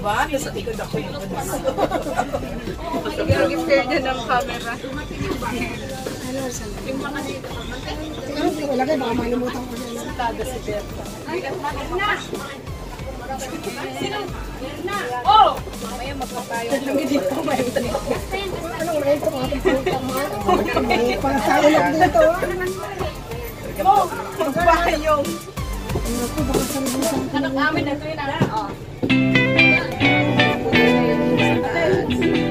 Diba? Nasa likod ako yung Gagipir niya ng camera. Wala kayo, baka malimutan ko na. Tada si Berta. Oh! Mamaya magpapayo. Dito, may Ano, wala yung tumatang putang mga. May pansayo lang dito. Oh! Magpahayong! Ano ko, baka sa ko. Anak namin na ito yun, anak. Oh. Oh,